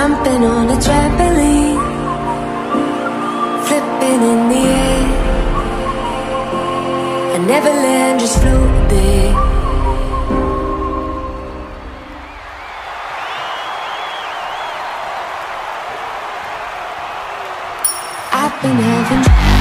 Jumping on a trampoline, flipping in the air. I never land, just float there. I've been having.